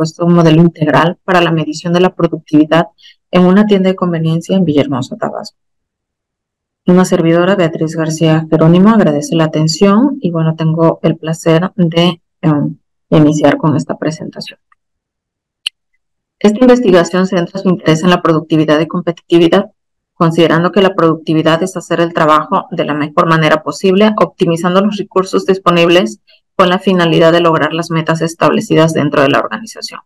propuesto un modelo integral para la medición de la productividad en una tienda de conveniencia en Villahermosa, Tabasco. Una servidora, Beatriz García Jerónimo, agradece la atención y bueno, tengo el placer de em, iniciar con esta presentación. Esta investigación centra su interés en la productividad y competitividad, considerando que la productividad es hacer el trabajo de la mejor manera posible, optimizando los recursos disponibles con la finalidad de lograr las metas establecidas dentro de la organización.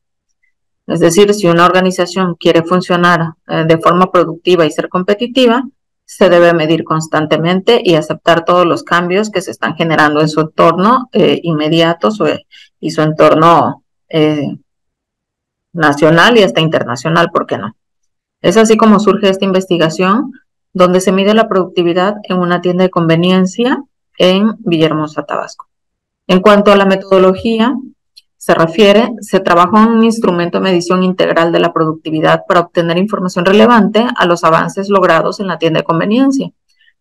Es decir, si una organización quiere funcionar eh, de forma productiva y ser competitiva, se debe medir constantemente y aceptar todos los cambios que se están generando en su entorno eh, inmediato y su entorno eh, nacional y hasta internacional, ¿por qué no? Es así como surge esta investigación, donde se mide la productividad en una tienda de conveniencia en Villahermosa, Tabasco. En cuanto a la metodología se refiere, se trabajó en un instrumento de medición integral de la productividad para obtener información relevante a los avances logrados en la tienda de conveniencia.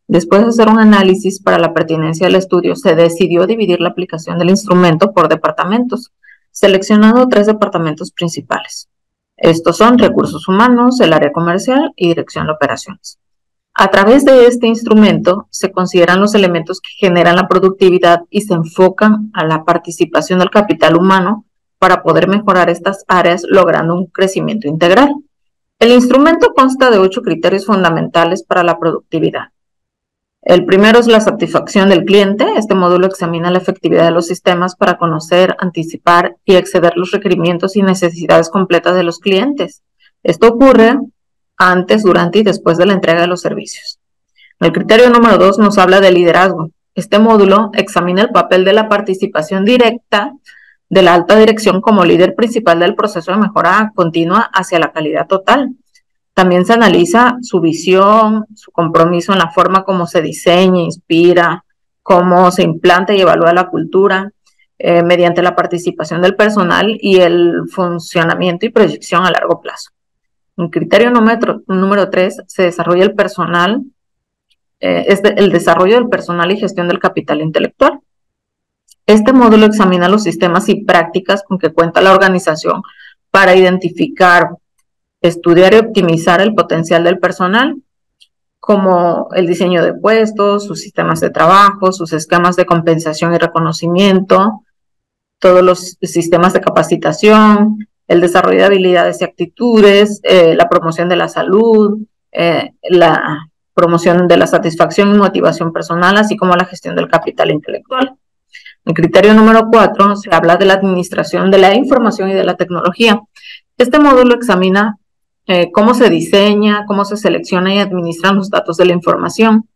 Después de hacer un análisis para la pertinencia del estudio, se decidió dividir la aplicación del instrumento por departamentos, seleccionando tres departamentos principales. Estos son recursos humanos, el área comercial y dirección de operaciones. A través de este instrumento se consideran los elementos que generan la productividad y se enfocan a la participación del capital humano para poder mejorar estas áreas logrando un crecimiento integral. El instrumento consta de ocho criterios fundamentales para la productividad. El primero es la satisfacción del cliente. Este módulo examina la efectividad de los sistemas para conocer, anticipar y exceder los requerimientos y necesidades completas de los clientes. Esto ocurre antes, durante y después de la entrega de los servicios. El criterio número dos nos habla de liderazgo. Este módulo examina el papel de la participación directa de la alta dirección como líder principal del proceso de mejora continua hacia la calidad total. También se analiza su visión, su compromiso en la forma como se diseña, inspira, cómo se implanta y evalúa la cultura eh, mediante la participación del personal y el funcionamiento y proyección a largo plazo. En criterio número, tres, se desarrolla el personal, eh, es el desarrollo del personal y gestión del capital intelectual. Este módulo examina los sistemas y prácticas con que cuenta la organización para identificar, estudiar y optimizar el potencial del personal, como el diseño de puestos, sus sistemas de trabajo, sus esquemas de compensación y reconocimiento, todos los sistemas de capacitación, el desarrollo de habilidades y actitudes, eh, la promoción de la salud, eh, la promoción de la satisfacción y motivación personal, así como la gestión del capital intelectual. El criterio número cuatro se habla de la administración de la información y de la tecnología. Este módulo examina eh, cómo se diseña, cómo se selecciona y administran los datos de la información.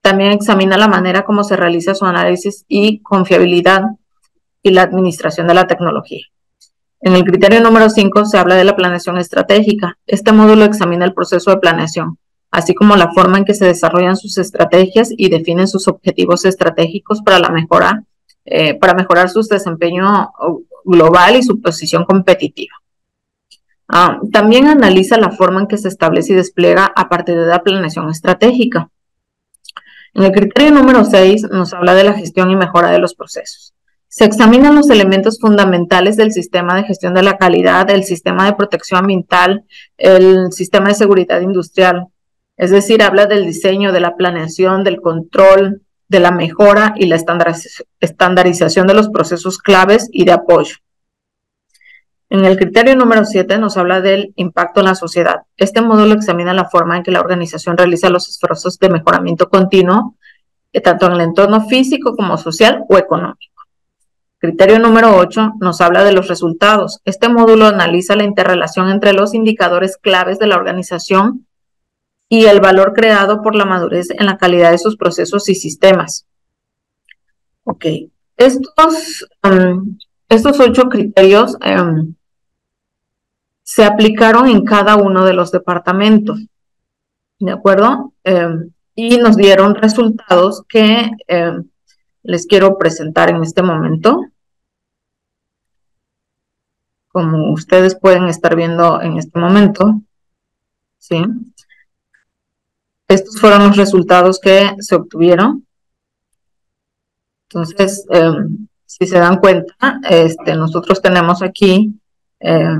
También examina la manera como se realiza su análisis y confiabilidad y la administración de la tecnología. En el criterio número 5 se habla de la planeación estratégica. Este módulo examina el proceso de planeación, así como la forma en que se desarrollan sus estrategias y definen sus objetivos estratégicos para eh, mejorar su desempeño global y su posición competitiva. Ah, también analiza la forma en que se establece y despliega a partir de la planeación estratégica. En el criterio número 6 nos habla de la gestión y mejora de los procesos. Se examinan los elementos fundamentales del sistema de gestión de la calidad, el sistema de protección ambiental, el sistema de seguridad industrial. Es decir, habla del diseño, de la planeación, del control, de la mejora y la estandarización de los procesos claves y de apoyo. En el criterio número 7 nos habla del impacto en la sociedad. Este módulo examina la forma en que la organización realiza los esfuerzos de mejoramiento continuo, eh, tanto en el entorno físico como social o económico. Criterio número 8 nos habla de los resultados. Este módulo analiza la interrelación entre los indicadores claves de la organización y el valor creado por la madurez en la calidad de sus procesos y sistemas. Ok, estos, um, estos ocho criterios um, se aplicaron en cada uno de los departamentos, ¿de acuerdo? Um, y nos dieron resultados que les quiero presentar en este momento como ustedes pueden estar viendo en este momento. ¿sí? Estos fueron los resultados que se obtuvieron. Entonces, em, si se dan cuenta, este, nosotros tenemos aquí eh,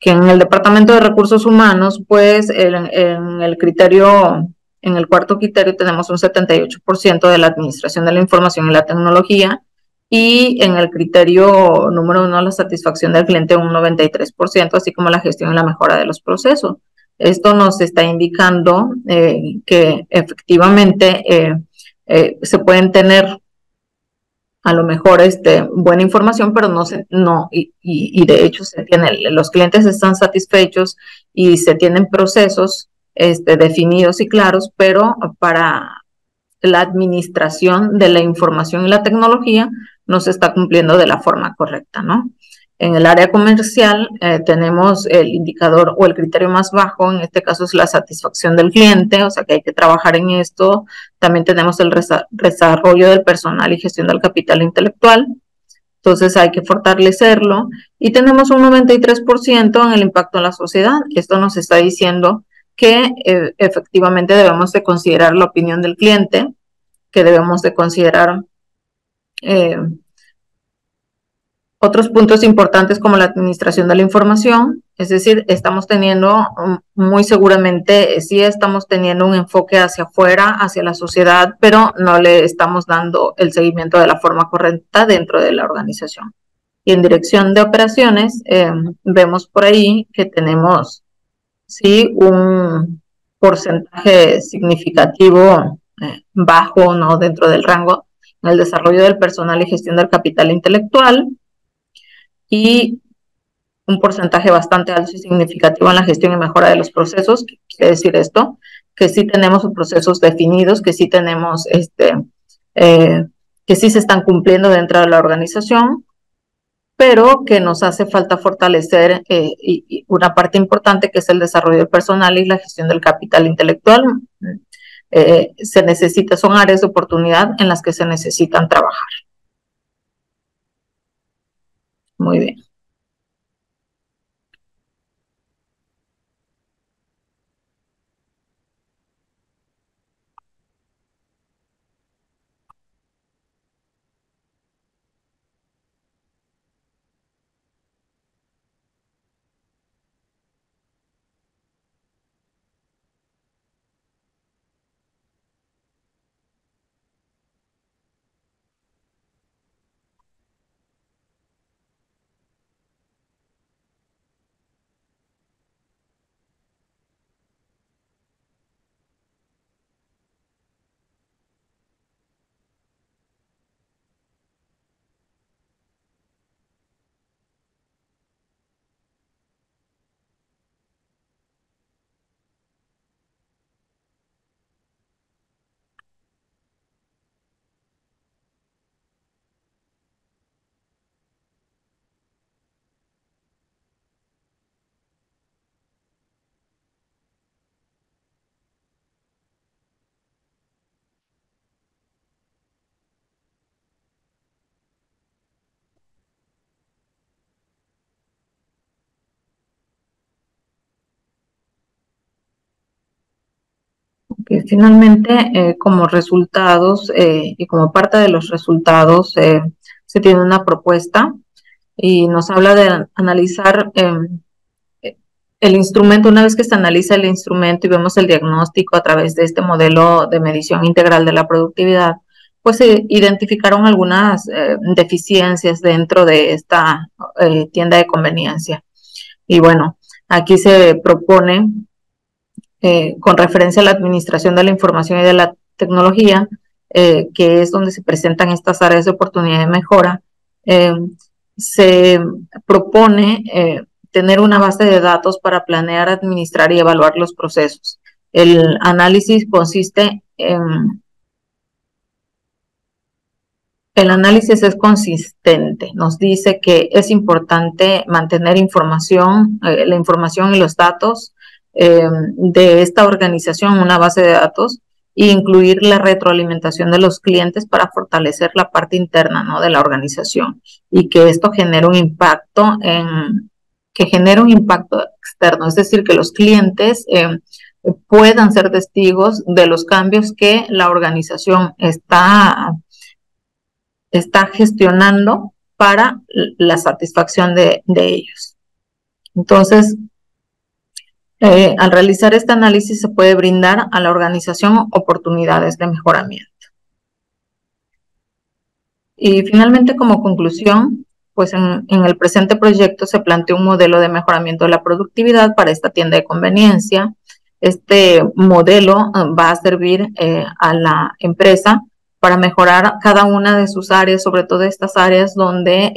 que en el Departamento de Recursos Humanos, pues en el criterio, en el cuarto criterio tenemos un 78% de la administración de la información y la tecnología, y en el criterio número uno, la satisfacción del cliente un 93%, así como la gestión y la mejora de los procesos. Esto nos está indicando eh, que efectivamente eh, eh, se pueden tener a lo mejor este, buena información, pero no se, no, y, y, de hecho se tiene, los clientes están satisfechos y se tienen procesos este, definidos y claros, pero para la administración de la información y la tecnología no se está cumpliendo de la forma correcta, ¿no? En el área comercial eh, tenemos el indicador o el criterio más bajo, en este caso es la satisfacción del cliente, o sea que hay que trabajar en esto. También tenemos el desarrollo del personal y gestión del capital intelectual, entonces hay que fortalecerlo. Y tenemos un 93% en el impacto en la sociedad. Esto nos está diciendo que eh, efectivamente debemos de considerar la opinión del cliente, que debemos de considerar eh, otros puntos importantes como la administración de la información, es decir, estamos teniendo um, muy seguramente, sí estamos teniendo un enfoque hacia afuera, hacia la sociedad, pero no le estamos dando el seguimiento de la forma correcta dentro de la organización. Y en dirección de operaciones, em, vemos por ahí que tenemos, sí, un porcentaje significativo eh, bajo, ¿no? Dentro del rango en el desarrollo del personal y gestión del capital intelectual, y un porcentaje bastante alto y significativo en la gestión y mejora de los procesos. ¿Qué quiere decir esto? Que sí tenemos procesos definidos, que sí tenemos, este, eh, que sí se están cumpliendo dentro de la organización, pero que nos hace falta fortalecer eh, y, una parte importante que es el desarrollo del personal y la gestión del capital intelectual. Eh, se necesita, son áreas de oportunidad en las que se necesitan trabajar. Muy bien. Finalmente, eh, como resultados eh, y como parte de los resultados, eh, se tiene una propuesta y nos habla de analizar em, el instrumento, una vez que se analiza el instrumento y vemos el diagnóstico a través de este modelo de medición integral de la productividad, pues se identificaron algunas deficiencias dentro de esta tienda de conveniencia. Y bueno, aquí se propone eh, con referencia a la administración de la información y de la tecnología, eh, que es donde se presentan estas áreas de oportunidad de mejora, eh, se propone tener una base de datos para planear, administrar y evaluar los procesos. El análisis consiste en el análisis es consistente, nos dice que es importante mantener información, la información y los datos eh, de esta organización una base de datos e incluir la retroalimentación de los clientes para fortalecer la parte interna ¿no? de la organización y que esto genere un impacto en que genere un impacto externo, es decir, que los clientes eh, puedan ser testigos de los cambios que la organización está, está gestionando para la satisfacción de, de ellos. Entonces, eh, al realizar este análisis se puede brindar a la organización oportunidades de mejoramiento. Y finalmente, como conclusión, pues en, el presente proyecto se plantea un modelo de mejoramiento de la productividad para esta tienda de conveniencia. Este modelo eh, va a servir eh, a la empresa para mejorar cada una de sus áreas, sobre todo estas áreas donde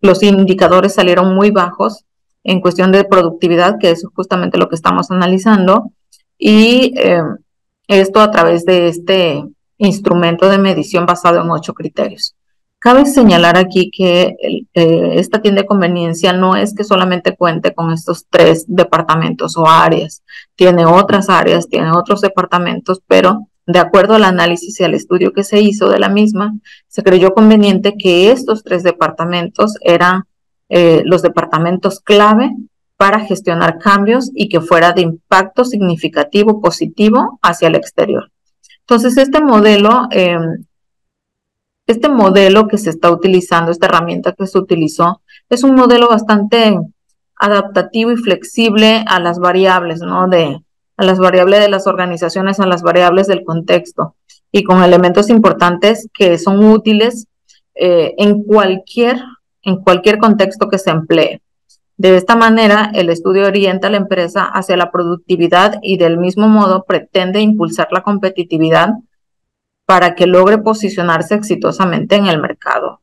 los indicadores salieron muy bajos en cuestión de productividad, que es justamente lo que estamos analizando, y eh, esto a través de este instrumento de medición basado en ocho criterios. Cabe señalar aquí que eh, esta tienda de conveniencia no es que solamente cuente con estos tres departamentos o áreas, tiene otras áreas, tiene otros departamentos, pero de acuerdo al análisis y al estudio que se hizo de la misma, se creyó conveniente que estos tres departamentos eran eh, los departamentos clave para gestionar cambios y que fuera de impacto significativo, positivo hacia el exterior. Entonces, este modelo, em, este modelo que se está utilizando, esta herramienta que se utilizó, es un modelo bastante adaptativo y flexible a las variables, ¿no? De, a las variables de las organizaciones, a las variables del contexto y con elementos importantes que son útiles eh, en cualquier en cualquier contexto que se emplee. De esta manera, el estudio orienta a la empresa hacia la productividad y del mismo modo pretende impulsar la competitividad para que logre posicionarse exitosamente en el mercado